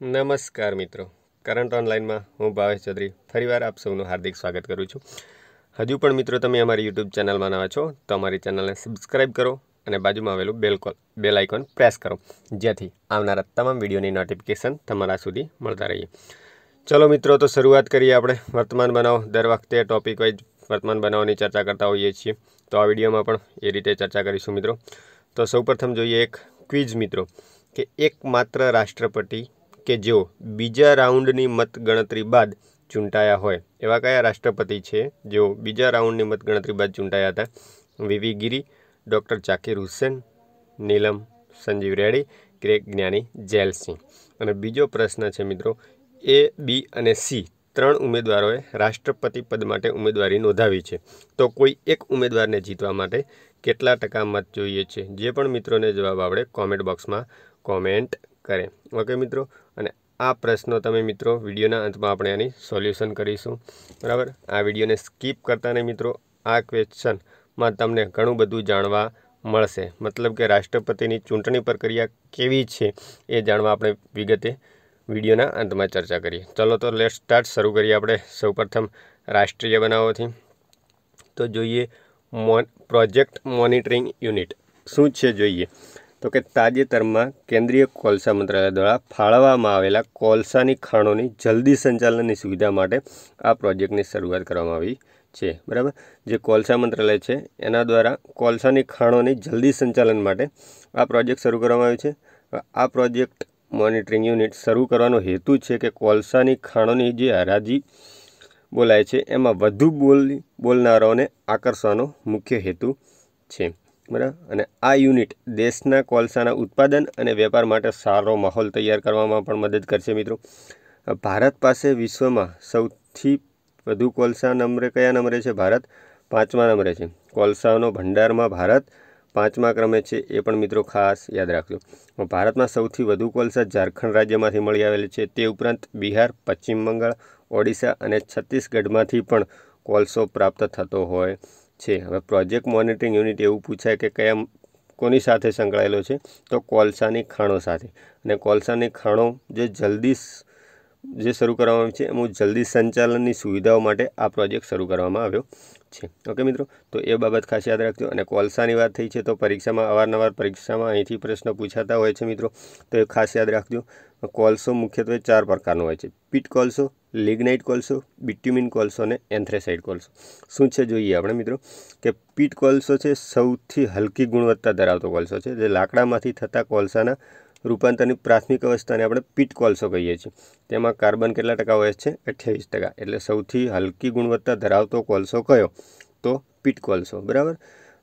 નમસ્કાર મિત્રો. કરંટ ઓનલાઈનમાં હું ભાવેશ ચૌધરી ફરીવાર આપ સૌનું હાર્દિક સ્વાગત કરું છું. હજુ પણ મિત્રો તમે અમારી યુટ્યુબ ચેનલમાં નવા છો તો અમારી ચેનલને સબસ્ક્રાઈબ કરો અને બાજુમાં આવેલું bell call bell icon press કરો. જેથી આવનારા તમામ વિડીયોની નોટિફિકેશન તમારા સુધી મળતા રહીએ. ચલો મિત્રો, તો શરૂઆત કરીએ આપણે. વર્તમાન બનાવ. દર વખતે ટોપિક વાઇઝ વર્તમાન બનાવની ચર્ચા કરતા હોઈએ છીએ. તો આ વિડીયોમાં પણ એ રીતે ચર્ચા કરીશું મિત્રો. તો સૌપ્રથમ જોઈએ એક ક્વિઝ મિત્રો, કે એકમાત્ર રાષ્ટ્રપતિ કે જેઓ બીજા રાઉન્ડની મતગણતરી બાદ ચૂંટાયા હોય. એવા કયા રાષ્ટ્રપતિ છે જેઓ બીજા રાઉન્ડની મતગણતરી બાદ ચૂંટાયા હતા? વીવી ગીરી, ડૉક્ટર ચાકીર હુસેન, નીલમ સંજીવ રેડ્ડી ક્રેક જ્ઞાની જેલસિંહ. અને બીજો પ્રશ્ન છે મિત્રો, એ, બી અને સી ત્રણ ઉમેદવારોએ રાષ્ટ્રપતિ પદ માટે ઉમેદવારી નોંધાવી છે. તો કોઈ એક ઉમેદવારને જીતવા માટે કેટલા ટકા મત જોઈએ છે? જે પણ મિત્રોને જવાબ આવડે કોમેન્ટ બોક્સમાં કોમેન્ટ કરે. ઓકે મિત્રો? અને આ પ્રશ્નો તમે મિત્રો વિડીયોના અંતમાં આપણે આની સોલ્યુશન કરીશું. બરાબર? આ વિડીયોને સ્કીપ કરતા નહીં મિત્રો. આ ક્વેશ્ચનમાં તમને ઘણું બધું જાણવા મળશે. મતલબ કે રાષ્ટ્રપતિની ચૂંટણી પ્રક્રિયા કેવી છે એ જાણવા આપણે વિગતે વિડીયોના અંતમાં ચર્ચા કરીએ. ચલો તો લેટ સ્ટાર્ટ શરૂ કરીએ આપણે સૌપ્રથમ રાષ્ટ્રીય બનાવોથી. તો જોઈએ મોન પ્રોજેક્ટ મોનિટરિંગ યુનિટ શું છે જોઈએ? તો કે તાજેતરમાં કેન્દ્રીય કોલસા મંત્રાલય દ્વારા ફાળવવામાં આવેલા કોલસાની ખાણોની જલ્દી સંચાલનની સુવિધા માટે આ પ્રોજેક્ટની શરૂઆત કરવામાં આવી છે. બરાબર? જે કોલસા મંત્રાલય છે, એના દ્વારા કોલસાની ખાણોની જલ્દી સંચાલન માટે આ પ્રોજેક્ટ શરૂ કરવામાં આવ્યો છે. આ પ્રોજેક્ટ મોનિટરિંગ યુનિટ શરૂ કરવાનો હેતુ છે કે કોલસાની ખાણોની જે હરાજી બોલાય છે, એમાં વધુ બોલ, બોલનારાઓને આકર્ષવાનો મુખ્ય હેતુ છે. બરાબર? અને આ યુનિટ દેશના કોલસાના ઉત્પાદન અને વેપાર માટે સારો માહોલ તૈયાર કરવામાં પણ મદદ કરશે મિત્રો. ભારત પાસે વિશ્વમાં સૌથી વધુ કોલસા નંબરે કયા નંબરે છે ભારત? પાંચમા નંબરે છે. કોલસાનો ભંડારમાં ભારત પાંચમા ક્રમે છે એ પણ મિત્રો ખાસ યાદ રાખજો. ભારતમાં સૌથી વધુ કોલસા ઝારખંડ રાજ્યમાંથી મળી આવેલ છે. તે ઉપરાંત બિહાર, પશ્ચિમ બંગાળ, ઓડિશા અને છત્તીસગઢમાંથી પણ કોલસો પ્રાપ્ત થતો હોય. છે. હવે પ્રોજેક્ટ મોનિટરિંગ યુનિટ એવું પૂછાય કે કયા કોની સાથે સંકળાયેલો છે? તો કોલસાની ખાણો સાથે. અને કોલસાની ખાણો જે જલ્દી જે શરૂ કરવામાં આવી છે, એમાં જલ્દી સંચાલનની સુવિધાઓ માટે આ પ્રોજેક્ટ શરૂ કરવામાં આવ્યો છે. ઓકે મિત્રો, તો એ બાબત ખાસ યાદ રાખજો. અને કોલસાની વાત થઈ છે તો પરીક્ષામાં, અવારનવાર પરીક્ષામાં અહીંથી પ્રશ્ન પૂછાતા હોય છે મિત્રો, તો એ ખાસ યાદ રાખજો. કોલસો મુખ્યત્વે ચાર પ્રકારનો હોય છે. પીટ કોલસો લિગ્નાઇટ કોલસો, બિટ્યુમિન કોલસો અને એન્થ્રેસાઇડ કોલસો. શું છે જોઈએ આપણે મિત્રો? કે પીટ કોલસો છે સૌથી હલકી ગુણવત્તા ધરાવતો કોલસો છે. જે લાકડામાંથી થતા કોલસાના રૂપાંતરની પ્રાથમિક અવસ્થાને આપણે પીટ કોલસો કહીએ છીએ. તેમાં કાર્બન કેટલા ટકા હોય છે? અઠ્યાવીસ ટકા. એટલે સૌથી હલકી ગુણવત્તા ધરાવતો કોલસો કયો? તો પીટ કોલસો. બરાબર?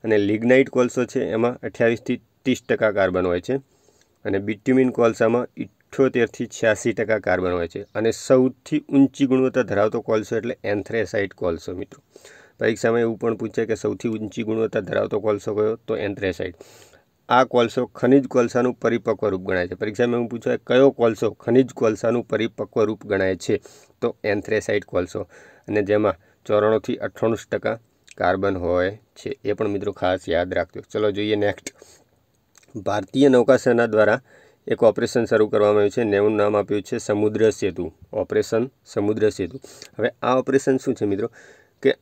અને લિગ્નાઇટ કોલસો છે એમાં અઠ્યાવીસથી ત્રીસ ટકા કાર્બન હોય છે. અને બિટ્યુમિન કોલસામાં ઇઠ્ઠોતેરથી છ્યાસી ટકા કાર્બન હોય છે અને સૌથી ઊંચી ગુણવત્તા ધરાવતો કોલસો એટલે એન્થ્રેસાઇટ કોલસો મિત્રો. પરીક્ષામાં એવું પણ પૂછાય કે સૌથી ઊંચી ગુણવત્તા ધરાવતો કોલસો કયો? તો એન્થ્રેસાઇટ. આ કોલસો ખનિજ કોલસાનું પરિપક્વ રૂપ ગણાય છે. પરીક્ષામાં એવું પૂછાય, કયો કોલસો ખનિજ કોલસાનું પરિપક્વ રૂપ ગણાય છે? તો એન્થ્રેસાઇટ કોલસો અને જેમાં ચોરાણુંથી અઠ્ઠાણું ટકા કાર્બન હોય છે. એ પણ મિત્રો ખાસ યાદ રાખજો. ચલો જોઈએ નેક્સ્ટ. ભારતીય નૌકાસેના દ્વારા એક ઓપરેશન શરૂ કરવામાં આવ્યું છે. નેવું નામ આપ્યું છે સમુદ્ર સેતુ. ઓપરેશન સમુદ્ર સેતુ. હવે આ ઓપરેશન શું છે મિત્રો? કે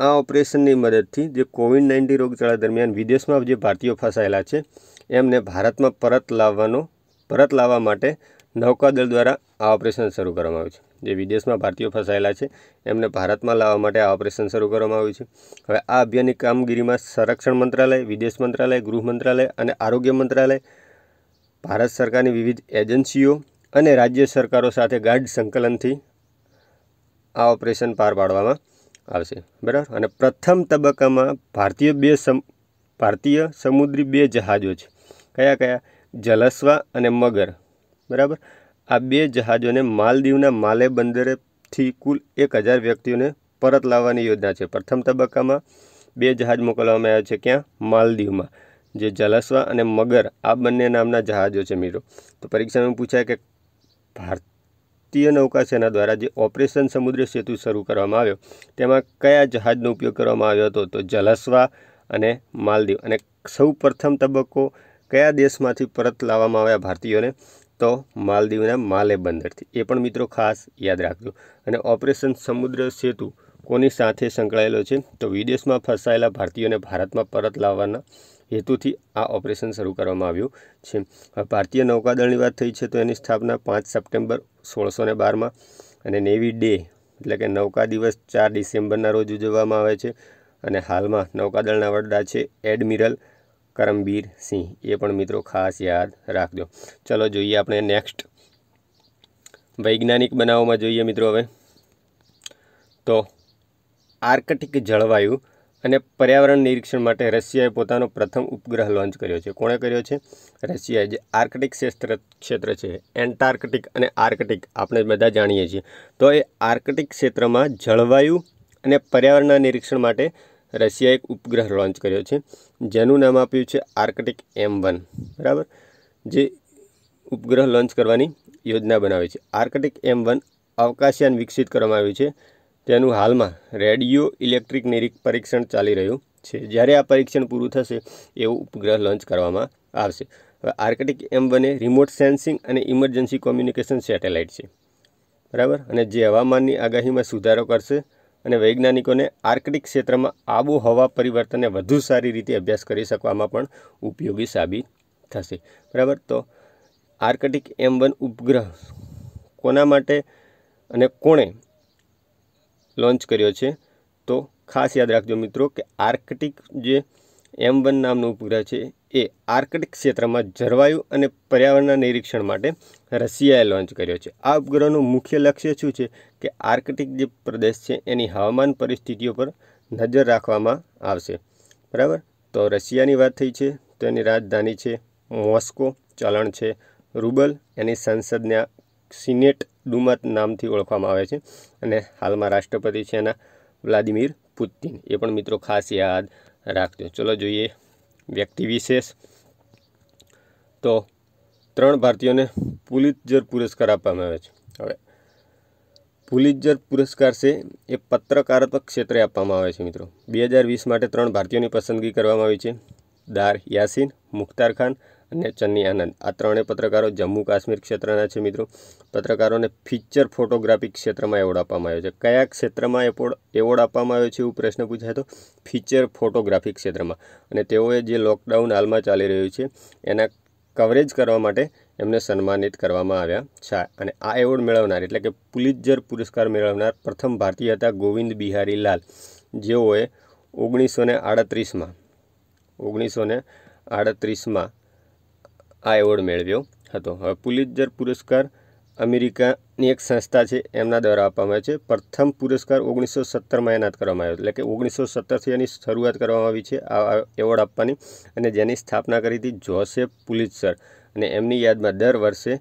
આ ઓપરેશનની મદદથી જે કોવિડ નાઇન્ટીન રોગચાળા દરમિયાન વિદેશમાં જે ભારતીયો ફસાયેલા છે, એમને ભારતમાં પરત લાવવાનો, પરત લાવવા માટે નૌકાદળ દ્વારા આ ઓપરેશન શરૂ કરવામાં આવ્યું છે. જે વિદેશમાં ભારતીયો ફસાયેલા છે, એમને ભારતમાં લાવવા માટે આ ઓપરેશન શરૂ કરવામાં આવ્યું છે. હવે આ અભિયાનની કામગીરીમાં સંરક્ષણ મંત્રાલય, વિદેશ મંત્રાલય, ગૃહ મંત્રાલય અને આરોગ્ય મંત્રાલય ભારત સરકારની વિવિધ એજન્સીઓ અને રાજ્ય સરકારો સાથે ગાઢ સંકલનથી આ ઓપરેશન પાર પાડવામાં આવશે. બરાબર? અને પ્રથમ તબક્કામાં ભારતીય બે સમ, ભારતીય સમુદ્રી બે જહાજો છે. કયા કયા? જલસ્વા અને મગર. બરાબર? આ બે જહાજોને માલદીવના માલે બંદરેથી કુલ એક હજાર વ્યક્તિઓને પરત લાવવાની યોજના છે. પ્રથમ તબક્કામાં બે જહાજ મોકલવામાં આવ્યા છે ક્યાં? માલદીવમાં. જે જલસ્વા અને મગર આ બંને નામના જહાજો છે મિત્રો. તો પરીક્ષામાં પૂછાય કે ભારતીય નૌકાસેના દ્વારા જે ઓપરેશન સમુદ્ર સેતુ શરૂ કરવામાં આવ્યો, તેમાં કયા જહાજનો ઉપયોગ કરવામાં આવ્યો હતો? તો જલસ્વા અને માલદીવ. અને સૌ પ્રથમ તબક્કો કયા દેશમાંથી પરત લાવવામાં આવ્યા ભારતીયોને? તો માલદીવના માલે બંદરથી. એ પણ મિત્રો ખાસ યાદ રાખજો. અને ઓપરેશન સમુદ્ર સેતુ કોની સાથે સંકળાયેલો છે? તો વિદેશમાં ફસાયેલા ભારતીયોને ભારતમાં પરત લાવવાના હેતુથી આ ઓપરેશન શરૂ કરવામાં આવ્યું છે. ભારતીય નૌકાદળની વાત થઈ છે તો એની સ્થાપના પાંચ સપ્ટેમ્બર સોળસો ને બારમાં અને નેવી ડે એટલે કે નૌકા દિવસ ચાર ડિસેમ્બરના રોજ ઉજવવામાં આવે છે અને હાલમાં નૌકાદળના વડા છે એડમિરલ કરમબીર સિંહ. એ પણ મિત્રો ખાસ યાદ રાખજો. ચલો જોઈએ આપણે નેક્સ્ટ. વૈજ્ઞાનિક બનાવોમાં જોઈએ મિત્રો હવે. તો આર્કટિક જળવાયુ અને પર્યાવરણ નિરીક્ષણ માટે રશિયાએ પોતાનો પ્રથમ ઉપગ્રહ લોન્ચ કર્યો છે. કોણે કર્યો છે? રશિયાએ જે આર્કટિક ક્ષેત્ર ક્ષેત્ર છે, એન્ટાર્કટિક અને આર્કટિક, આપણે બધા જાણીએ છીએ. તો એ આર્કટિક ક્ષેત્રમાં જળવાયુ અને પર્યાવરણના નિરીક્ષણ માટે રશિયાએ એક ઉપગ્રહ લોન્ચ કર્યો છે, જેનું નામ આપ્યું છે આર્કટિક એમ વન. બરાબર? જે ઉપગ્રહ લોન્ચ કરવાની યોજના બનાવી છે. આર્કટિક એમ વન અવકાશયાન વિકસિત કરવામાં આવ્યું છે. તેનું હાલમાં રેડિયો ઇલેક્ટ્રિક નિરીક પરીક્ષણ ચાલી રહ્યું છે. જ્યારે આ પરીક્ષણ પૂરું થશે, એવું ઉપગ્રહ લોન્ચ કરવામાં આવશે. હવે Arktika M one remote sensing અને ઇમરજન્સી કોમ્યુનિકેશન સેટેલાઇટ છે. બરાબર? અને જે હવામાનની આગાહીમાં સુધારો કરશે અને વૈજ્ઞાનિકોને આર્કટિક ક્ષેત્રમાં આબોહવા પરિવર્તનને વધુ સારી રીતે અભ્યાસ કરી શકવામાં પણ ઉપયોગી સાબિત થશે. બરાબર? તો આર્કટિક એમ વન ઉપગ્રહ કોના માટે અને કોણે લોન્ચ કર્યો છે. તો ખાસ યાદ રાખજો મિત્રો કે આર્કટિક જે એમ વન નામનો ઉપગ્રહ છે, એ આર્કટિક ક્ષેત્રમાં જળવાયુ અને પર્યાવરણના નિરીક્ષણ માટે રશિયાએ લોન્ચ કર્યો છે. આ ઉપગ્રહનું મુખ્ય લક્ષ્ય શું છે કે આર્કટિક જે પ્રદેશ છે, એની હવામાન પરિસ્થિતિઓ પર નજર રાખવામાં આવશે. બરાબર? તો રશિયાની વાત થઈ છે, તો એની રાજધાની છે મોસ્કો, ચલણ છે, રૂબલ, એની સંસદના સિનેટ ડુમત નામથી ઓળખવામાં આવે છે અને હાલમાં રાષ્ટ્રપતિ છે એના વ્લાદિમીર પુતિન. એ પણ મિત્રો ખાસ યાદ રાખજો. ચલો જોઈએ વ્યક્તિ વિશેષ. તો ત્રણ ભારતીયોને પુલિતજર પુરસ્કાર આપવામાં આવે છે. હવે, પુલિતજર પુરસ્કાર છે એ પત્રકારત્વ ક્ષેત્રે આપવામાં આવે છે મિત્રો. બે હજાર વીસ માટે ત્રણ ભારતીયોની પસંદગી કરવામાં આવી છે. દાર યાસીન, મુખ્તાર ખાન અને ચન્ની આનંદ. આ ત્રણેય પત્રકારો જમ્મુ કાશ્મીર ક્ષેત્રના છે મિત્રો. પત્રકારોને ફીચર ફોટોગ્રાફી ક્ષેત્રમાં એવોર્ડ આપવામાં આવ્યો છે. કયા ક્ષેત્રમાં એવોર્ડ એવોર્ડ આપવામાં આવ્યો છે એવું પ્રશ્ન પૂછાય તો ફીચર ફોટોગ્રાફી ક્ષેત્રમાં. અને તેઓએ જે લોકડાઉન હાલમાં ચાલી રહ્યું છે, એના કવરેજ કરવા માટે એમને સન્માનિત કરવામાં આવ્યા છે. અને આ એવોર્ડ મેળવનાર, એટલે કે પુલિતજર પુરસ્કાર મેળવનાર પ્રથમ ભારતીય હતા ગોવિંદ બિહારી લાલ. જેઓએ ઓગણીસો ને આડત્રીસમાં ઓગણીસો ને આડત્રીસમાં આ એવોર્ડ મેળવ્યો હતો. હવે પુલિત્ઝર પુરસ્કાર અમેરિકાની એક સંસ્થા છે, એમના દ્વારા આપવામાં આવે છે. પ્રથમ પુરસ્કાર ઓગણીસો સત્તરમાં એનાત કરવામાં આવ્યો એટલે કે ઓગણીસો સત્તરથી એની શરૂઆત કરવામાં આવી છે આ એવોર્ડ આપવાની. અને જેની સ્થાપના કરી હતી જોસેફ પુલિત્ઝર અને એમની યાદમાં દર વર્ષે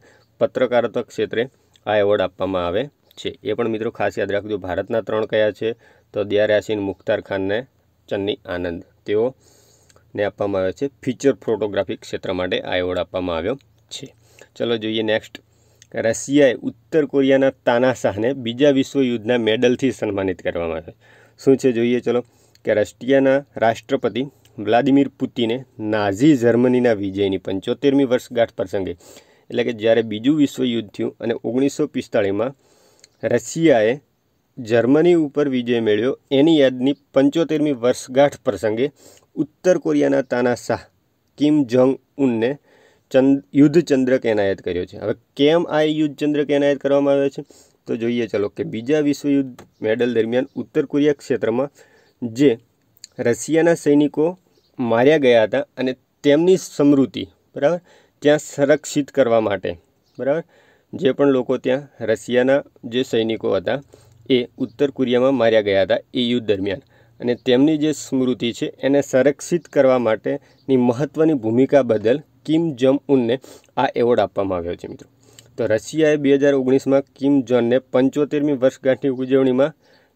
પત્રકારત્વ ક્ષેત્રે આ એવોર્ડ આપવામાં આવે છે. એ પણ મિત્રો ખાસ યાદ રાખજો. ભારતના ત્રણ કયા છે? તો દિયાર યાસીન મુખ્તાર ખાનને ચન્ની આનંદ. તેઓ ને આપવામાં આવ્યો છે. ફીચર ફોટોગ્રાફી ક્ષેત્ર માટે આ એવોર્ડ આપવામાં આવ્યો છે. ચલો જોઈએ નેક્સ્ટ રશિયાએ ઉત્તર કોરિયાના તાનાશાહને બીજા વિશ્વયુદ્ધના મેડલથી સન્માનિત કરવામાં આવે શું છે જોઈએ ચલો. કે રશિયાના રાષ્ટ્રપતિ વ્લાદિમીર પુતિને નાઝી જર્મનીના વિજયની પંચોતેરમી વર્ષગાંઠ પ્રસંગે, એટલે કે જ્યારે બીજું વિશ્વયુદ્ધ થયું અને ઓગણીસો પિસ્તાળીસમાં રશિયાએ જર્મની ઉપર વિજય મેળવ્યો, એની યાદની પંચોતેરમી વર્ષગાંઠ પ્રસંગે ઉત્તર કોરિયાના તાનાશાહ કિમ જોંગ ઉનને ચંદ યુદ્ધ ચંદ્રક એનાયત કર્યો છે. હવે કેમ આ યુદ્ધ ચંદ્રક એનાયત કરવામાં આવ્યો છે? તો જોઈએ ચલો કે બીજા વિશ્વયુદ્ધ મેડલ દરમિયાન ઉત્તર કોરિયા ક્ષેત્રમાં જે રશિયાના સૈનિકો માર્યા ગયા હતા અને તેમની સ્મૃતિ બરાબર? ત્યાં સંરક્ષિત કરવા માટે, બરાબર? જે પણ લોકો ત્યાં રશિયાના જે સૈનિકો હતા એ ઉત્તર કોરિયામાં માર્યા ગયા હતા એ યુદ્ધ દરમિયાન. અને તેમની જે સ્મૃતિ છે એને સંરક્ષિત કરવા માટેની મહત્ત્વની ભૂમિકા બદલ કિમ જમ ઉનને આ એવોર્ડ આપવામાં આવ્યો છે મિત્રો. તો રશિયાએ બે હજાર ઓગણીસમાં કિમ જોનને પંચોતેરમી વર્ષગાંઠની ઉજવણીમાં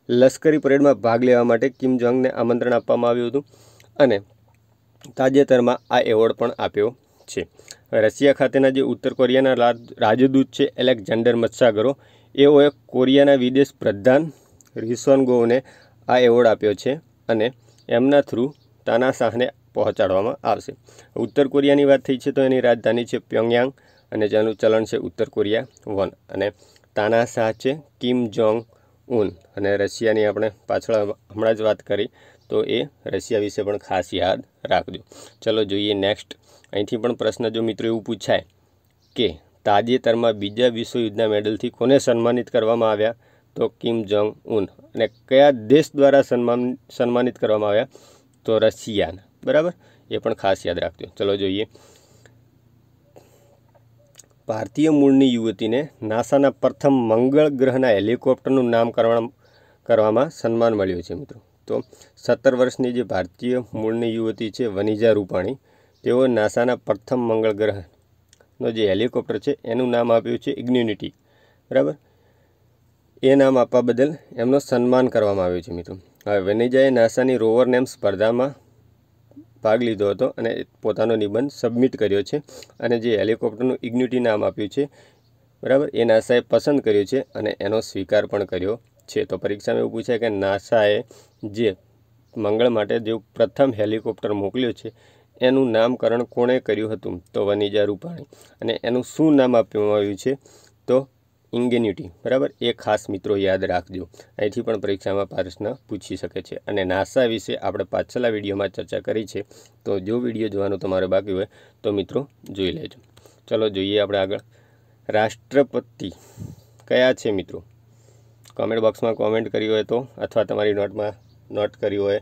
લશ્કરી પરેડમાં ભાગ લેવા માટે કિમ જોંગને આમંત્રણ આપવામાં આવ્યું હતું અને તાજેતરમાં આ એવોર્ડ પણ આપ્યો છે. રશિયા ખાતેના જે ઉત્તર કોરિયાના રાજદૂત છે એલેક્ઝાન્ડર મત્સાગરો, એઓએ કોરિયાના વિદેશ પ્રધાન રિસોન ગોવને આ એવોર્ડ આપ્યો છે અને એમના થ્રુ તાનાશાહને પહોંચાડવામાં આવશે. ઉત્તર કોરિયાની વાત થઈ છે તો એની રાજધાની છે પ્યોંગયાંગ અને જેનું ચલણ છે ઉત્તર કોરિયા વન. અને તાના શાહ છે કિમ જોંગ ઉન અને રશિયાની આપણે પાછળ હમણાં જ વાત કરી તો એ રશિયા વિશે પણ ખાસ યાદ રાખજો. ચલો જોઈએ નેક્સ્ટ. અહીંથી પણ પ્રશ્ન જો મિત્રો એવું પૂછાય કે તાજેતરમાં બીજા વિશ્વયુદ્ધના મેડલથી કોને સન્માનિત કરવામાં આવ્યા? તો કિમ જોંગ ઉન અને કયા દેશ દ્વારા સન્માન, સન્માનિત કરવામાં આવ્યા? તો રશિયાના. બરાબર? એ પણ ખાસ યાદ રાખજો. ચલો જોઈએ. ભારતીય મૂળની યુવતીને નાસાના પ્રથમ મંગળ ગ્રહના હેલિકોપ્ટરનું નામકરણ કરવામાં સન્માન મળ્યું છે, મિત્રો. તો સત્તર વર્ષની જે ભારતીય મૂળની યુવતી છે, વનિજા રૂપાણી, તેઓ નાસાના પ્રથમ મંગળ ગ્રહનો જે હેલિકોપ્ટર છે, એનું નામ આપ્યું છે ઇગ્ન્યુનિટી બરાબર? એ નામ આપવા બદલ એમનો સન્માન કરવામાં આવ્યું છે, મિત્રો. હવે વેનેજાએ નાસાની રોવર નેમ સ્પર્ધામાં ભાગ લીધો હતો અને પોતાનો નિબંધ સબમિટ કર્યો છે અને જે હેલિકોપ્ટરનું ઇગ્નિટી નામ આપ્યું છે, બરાબર, એ નાસાએ પસંદ કર્યું છે અને એનો સ્વીકાર પણ કર્યો છે. તો પરીક્ષામાં એવું પૂછાય કે નાસાએ જે મંગળ માટે જે પ્રથમ હેલિકોપ્ટર મોકલ્યું છે, એનું નામકરણ કોણે કર્યું હતું? તો વનિજા રૂપાણી. અને એનું શું નામ આપવામાં આવ્યું છે? તો ઇન્ગેન્યુટી બરાબર? એ ખાસ મિત્રો યાદ રાખજો. અહીંથી પણ પરીક્ષામાં પ્રશ્ન પૂછી શકે છે. અને નાસા વિશે આપણે પાછલા વિડીયોમાં ચર્ચા કરી છે. તો જો વીડિયો જોવાનું તમારે બાકી હોય, તો મિત્રો જોઈ લેજો. ચલો જોઈએ આપણે આગળ. રાષ્ટ્રપતિ કયા છે મિત્રો? કોમેન્ટ બોક્સમાં કોમેન્ટ કરી હોય તો, અથવા તમારી નોટમાં નોટ કરી હોય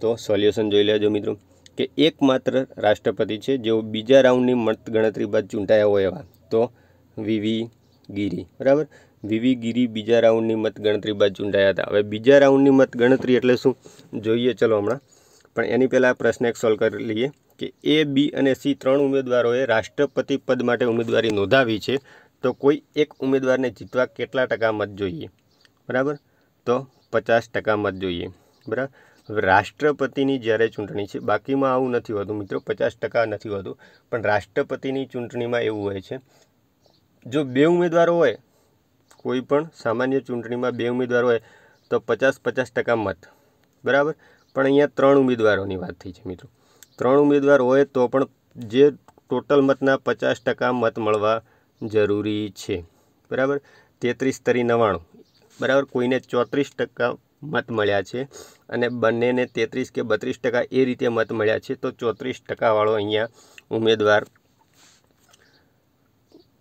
તો સોલ્યુશન જોઈ લેજો મિત્રો. કે એકમાત્ર રાષ્ટ્રપતિ છે જેઓ બીજા રાઉન્ડની મતગણતરી બાદ ચૂંટાયા હોય એવા. તો વીવી ગીરી. બરાબર? વીવી ગીરી બીજા રાઉન્ડની મતગણતરી બાદ ચૂંટાયા હતા. હવે બીજા રાઉન્ડની મતગણતરી એટલે શું? જોઈએ, ચલો હમણાં. પણ એની પહેલાં પ્રશ્ન એક સોલ્વ કરી લઈએ કે એ બી અને સી ત્રણ ઉમેદવારોએ રાષ્ટ્રપતિ પદ માટે ઉમેદવારી નોંધાવી છે તો કોઈ એક ઉમેદવારને જીતવા કેટલા ટકા મત જોઈએ? બરાબર? તો પચાસ ટકા મત જોઈએ. બરાબર? હવે રાષ્ટ્રપતિની જ્યારે ચૂંટણી છે, બાકીમાં આવું નથી હોતું મિત્રો, પચાસ ટકા નથી હોતું. પણ રાષ્ટ્રપતિની ચૂંટણીમાં એવું હોય છે જો બે ઉમેદવારો હોય, કોઈ પણ સામાન્ય ચૂંટણીમાં બે ઉમેદવાર હોય, તો પચાસ પચાસ ટકા મત. બરાબર? પણ અહીંયા ત્રણ ઉમેદવારોની વાત થઈ છે મિત્રો. ત્રણ ઉમેદવાર હોય તો પણ જે ટોટલ મતના પચાસ ટકા મત મળવા જરૂરી છે. બરાબર? તેત્રીસ તરી નવ્વાણું. બરાબર? કોઈને ચોત્રીસ ટકા મત મળ્યા છે અને બંનેને તેત્રીસ કે બત્રીસ ટકા એ રીતે મત મળ્યા છે, તો ચોત્રીસ ટકાવાળો અહીંયા ઉમેદવાર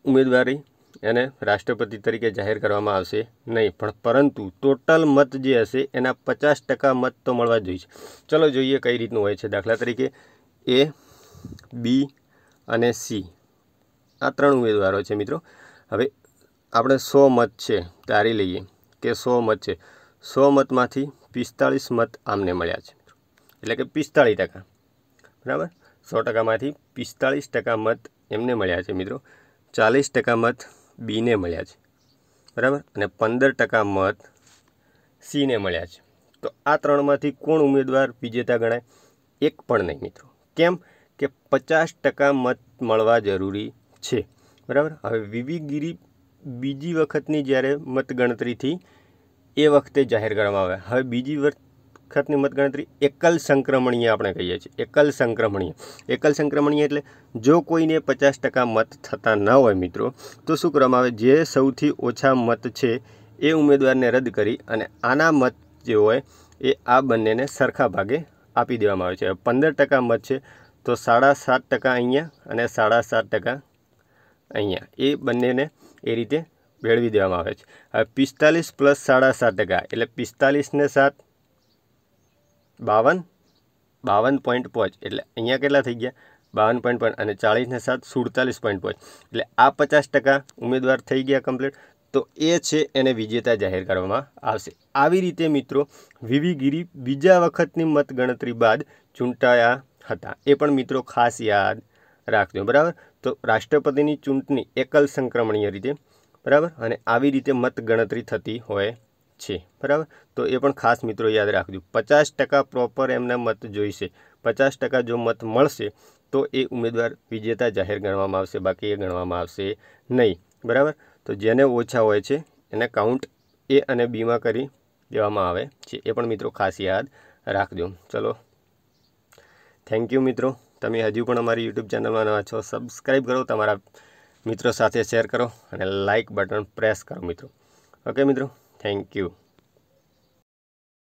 ઉમેદવારી એને રાષ્ટ્રપતિ તરીકે જાહેર કરવામાં આવશે નહીં, પણ પરંતુ ટોટલ મત જે હશે એના પચાસ ટકા મત તો મળવા જોઈએ. ચલો જોઈએ કઈ રીતનું હોય છે દાખલા તરીકે. એ, બી અને સી. આ ત્રણ ઉમેદવારો છે મિત્રો. હવે આપણે સો મત છે તારી લઈએ કે સો મત છે. સો મતમાંથી પિસ્તાળીસ મત આમને મળ્યા છે એટલે કે પિસ્તાળીસ ટકા. બરાબર? સો ટકામાંથી પિસ્તાળીસ ટકા મત એમને મળ્યા છે મિત્રો. ચાલીસ ટકા મત બીને મળ્યા છે. બરાબર? અને પંદર ટકા મત સીને મળ્યા છે. તો આ ત્રણમાંથી કોણ ઉમેદવાર વિજેતા ગણાય? એક પણ નહીં મિત્રો. કેમ કે પચાસ ટકા મત મળવા જરૂરી છે. બરાબર? હવે વિવિગીરી બીજી વખતની જ્યારે મતગણતરીથી એ વખતે જાહેર કરવામાં આવે. હવે બીજી વખતની મતગણતરી એકલ સંક્રમણીય આપણે કહીએ છીએ. એકલ સંક્રમણીય. એકલ સંક્રમણીય એટલે જો કોઈને પચાસ ટકા મત થતા ન હોય મિત્રો, તો શું કરવામાં આવે? જે સૌથી ઓછા મત છે એ ઉમેદવારને રદ કરી અને આના મત જે હોય એ આ બંનેને સરખા ભાગે આપી દેવામાં આવે છે. પંદર ટકા મત છે તો સાડા સાત ટકા અહીંયા અને સાડા સાત ટકા અહીંયા. એ બંનેને એ રીતે ભેળવી દેવામાં આવે છે. હવે પિસ્તાલીસ પ્લસ સાડા સાત ટકા એટલે પિસ્તાલીસને સાત બાવન? બાવન પોઈન્ટ પાંચ. એટલે અહીંયા કેટલા થઈ ગયા? બાવન પોઈન્ટ પાંચ અને ચાળીસને સાત, સુડતાલીસ પોઈન્ટ પાંચ. એટલે આ પચાસ ટકા ઉમેદવાર થઈ ગયા કમ્પ્લીટ તો એ છે એને વિજેતા જાહેર કરવામાં આવશે. આવી રીતે મિત્રો, વિવિગીરી બીજા વખતની મતગણતરી બાદ ચૂંટાયા હતા. એ પણ મિત્રો ખાસ યાદ રાખજો. બરાબર? તો રાષ્ટ્રપતિની ચૂંટણી એકલ સંક્રમણીય રીતે. બરાબર? અને આવી રીતે મતગણતરી થતી હોય છે, બરાબર? તો એ પણ ખાસ મિત્રો યાદ રાખજો. પચાસ ટકા પ્રોપર એમના મત જોઈશે. પચાસ ટકા જો મત મળશે, તો એ ઉમેદવાર વિજેતા જાહેર ગણવામાં આવશે, બાકી એ ગણવામાં આવશે નહીં, બરાબર? તો જેને ઓછા હોય છે, એને કાઉન્ટ એ અને બીમાં કરી દેવામાં આવે છે. એ પણ મિત્રો ખાસ યાદ રાખજો. ચલો. થેન્ક યુ મિત્રો. તમે હજુ પણ અમારી યુટ્યુબ ચેનલમાં નવા છો સબસ્ક્રાઈબ કરો, તમારા મિત્રો સાથે શેર કરો અને લાઇક બટન પ્રેસ કરો મિત્રો. ઓકે મિત્રો. Thank you